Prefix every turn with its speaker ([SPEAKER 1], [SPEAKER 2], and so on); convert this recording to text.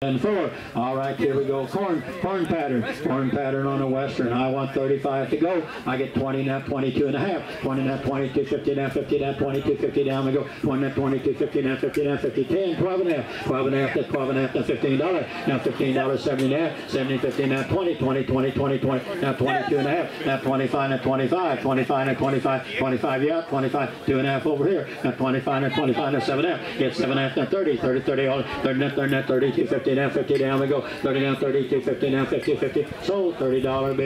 [SPEAKER 1] And four. All right, here we go. Corn, corn pattern, corn pattern on a western. I want 35 to go. I get 20 and a half, 22 and a half, 20 and a half, 22, 50 and a half, 50 and a half, 22, 50 down we go. 20 and a half, 22, 50 and a half, 50 and a half, 50, 10, 12 and a half, 12 and a half, that's 12 and a half, that's 15 dollars. Now 15 dollars, 70 and a half, 70, 50 and a half, 20, 20, 20, 20, 20. Now 22 and a half, now 25 and 25, 25 and 25, 25, yeah, 25, two and a half over here. Now 25 and 25 and 7 and a half, get 7 and a half, now 30, 30, 30, all, 30 and 30 and 32, 50 and a half, 50 down we go. 30 down, 32, 50 down, 50, 50. Sold, $30 bill.